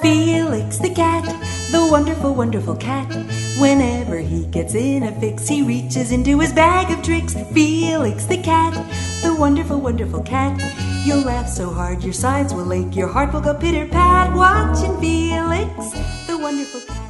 Felix the cat, the wonderful, wonderful cat. Whenever he gets in a fix, he reaches into his bag of tricks. Felix the cat, the wonderful, wonderful cat. You'll laugh so hard your sides will ache, your heart will go pitter pat watching Felix the wonderful cat.